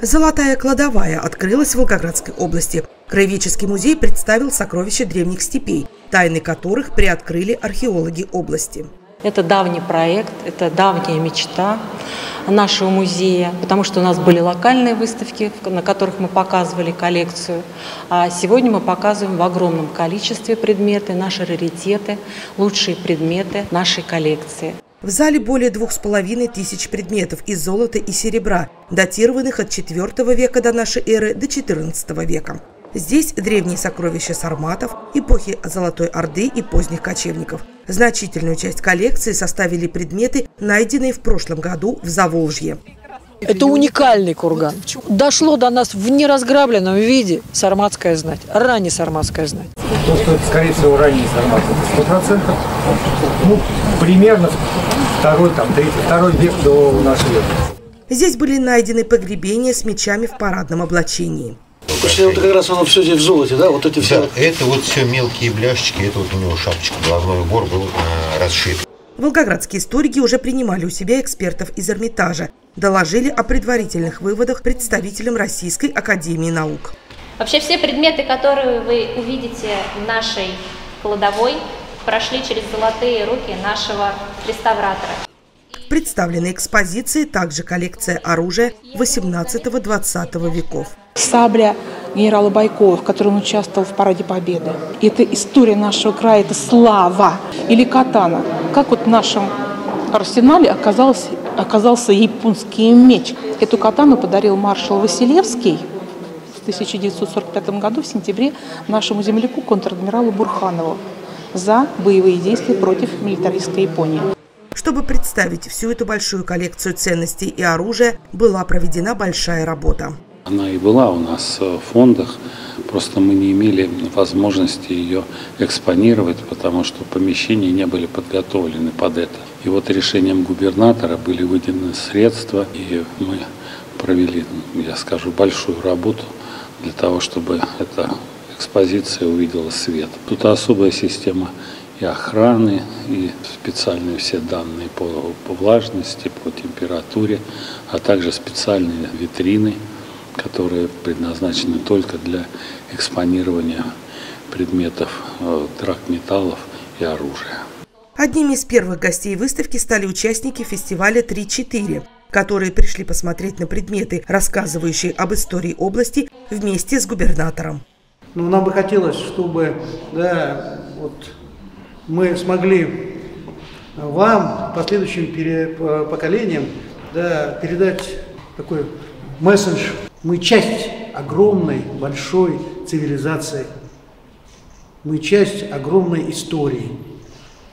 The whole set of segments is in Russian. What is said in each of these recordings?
Золотая кладовая открылась в Волгоградской области. Краеведческий музей представил сокровища древних степей, тайны которых приоткрыли археологи области. Это давний проект, это давняя мечта нашего музея, потому что у нас были локальные выставки, на которых мы показывали коллекцию. А сегодня мы показываем в огромном количестве предметы, наши раритеты, лучшие предметы нашей коллекции. В зале более двух с половиной тысяч предметов из золота и серебра, датированных от IV века до нашей эры до XIV века. Здесь древние сокровища сарматов, эпохи Золотой Орды и поздних кочевников. Значительную часть коллекции составили предметы, найденные в прошлом году в Заволжье. Это уникальный курган. Дошло до нас в неразграбленном виде сарматская знать, ранее сарматская знать. То, что это, скорее всего, ранний сармат, это 100%. Ну, примерно второй, там, третий, второй век до нашей эры. Здесь были найдены погребения с мечами в парадном облачении. Потому вот как раз оно все здесь в золоте, да? Вот эти все. Да, это вот все мелкие бляшечки, это вот у него шапочка, головной убор был э, расшит. Волгоградские историки уже принимали у себя экспертов из Эрмитажа, доложили о предварительных выводах представителям Российской Академии Наук. Вообще все предметы, которые вы увидите в нашей кладовой, прошли через золотые руки нашего реставратора. В представленной экспозиции также коллекция оружия 18-20 веков. Сабля генерала Байкова, в котором он участвовал в Параде Победы. Это история нашего края, это слава. Или катана. Как вот в нашем арсенале оказался, оказался японский меч. Эту катану подарил маршал Василевский в 1945 году, в сентябре, нашему земляку, контр-адмиралу Бурханову за боевые действия против милитаристской Японии. Чтобы представить всю эту большую коллекцию ценностей и оружия, была проведена большая работа. Она и была у нас в фондах, просто мы не имели возможности ее экспонировать, потому что помещения не были подготовлены под это. И вот решением губернатора были выделены средства, и мы провели, я скажу, большую работу для того, чтобы эта экспозиция увидела свет. Тут особая система и охраны, и специальные все данные по, по влажности, по температуре, а также специальные витрины – которые предназначены только для экспонирования предметов э, драгметаллов и оружия. Одними из первых гостей выставки стали участники фестиваля «3-4», которые пришли посмотреть на предметы, рассказывающие об истории области вместе с губернатором. Ну, нам бы хотелось, чтобы да, вот, мы смогли вам, последующим поколениям, да, передать такой месседж мы часть огромной, большой цивилизации. Мы часть огромной истории.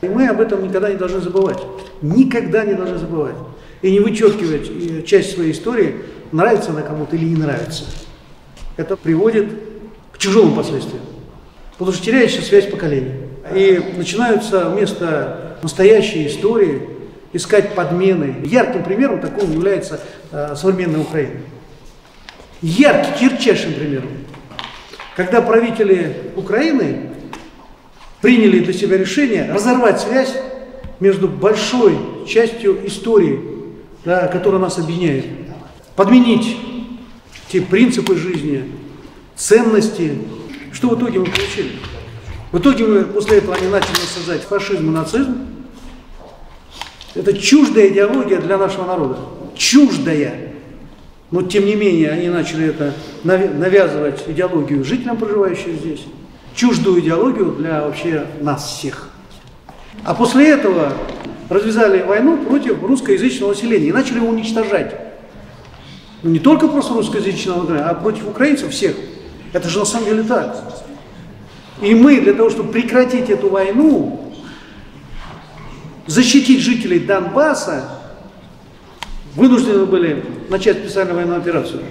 И мы об этом никогда не должны забывать. Никогда не должны забывать. И не вычеркивать э, часть своей истории, нравится она кому-то или не нравится. Это приводит тяжелым последствиям. Потому что теряется связь поколений. И начинаются вместо настоящей истории искать подмены. Ярким примером такого является э, современная Украина яркий, ярчайшим примером. Когда правители Украины приняли для себя решение разорвать связь между большой частью истории, да, которая нас объединяет, подменить те принципы жизни, ценности. Что в итоге мы получили? В итоге мы после этого они начали создать фашизм и нацизм. Это чуждая идеология для нашего народа. Чуждая. Но тем не менее они начали это навязывать идеологию жителям, проживающим здесь, чуждую идеологию для вообще нас всех. А после этого развязали войну против русскоязычного населения и начали его уничтожать. Ну, не только просто русскоязычного, а против украинцев всех. Это же на самом деле так. И мы для того, чтобы прекратить эту войну, защитить жителей Донбасса, вынуждены были начать специальную военную операцию.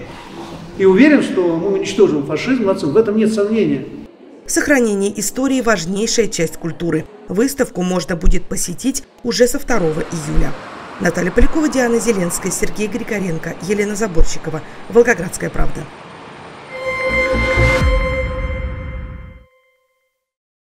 И уверен, что мы уничтожим фашизм, нацизм. В этом нет сомнения. Сохранение истории – важнейшая часть культуры. Выставку можно будет посетить уже со 2 июля. Наталья Полякова, Диана Зеленская, Сергей Григоренко, Елена Заборщикова. Волгоградская правда.